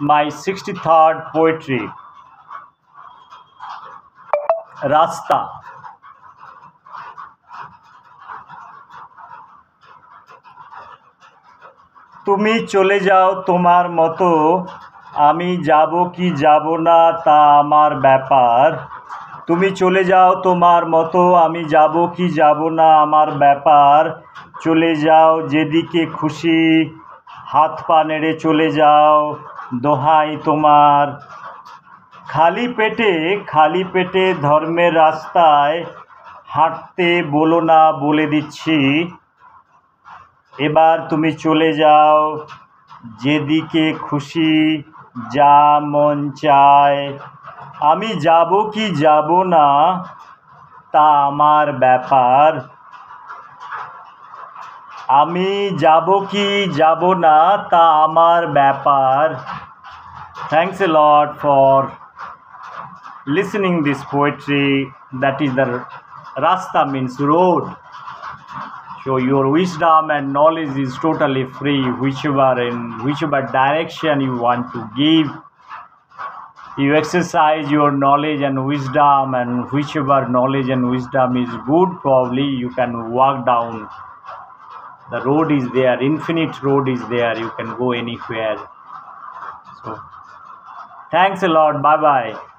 my 63rd poetry রাস্তা। তুমি চলে যাও তোমার মতো, আমি যাব কি যাব না তা আমার ব্যাপার। তুমি চলে যাও তোমার মতো, আমি যাব কি যাব না আমার ব্যাপার। চলে যাও যেদিকে খুশি। হাত পা নেড়ে চলে যাও, দোহাই তোমার। খালি পেটে খালি পেটে ধর্মের রাস্তায় হাঁটতে বলো না বলে দিচ্ছি। এবার তুমি চলে যাও, যেদিকে খুশি যা মন চায়। আমি যাব কি যাব না, তা আমার ব্যাপার। আমি যাব কি যাব না তা আমার ব্যাপার thanks a lot for listening this poetry that is the rasta means road so your wisdom and knowledge is totally free whichever in whichever direction you want to give you exercise your knowledge and wisdom and whichever knowledge and wisdom is good probably you can walk down the road is there infinite road is there you can go anywhere. So thanks a lot bye bye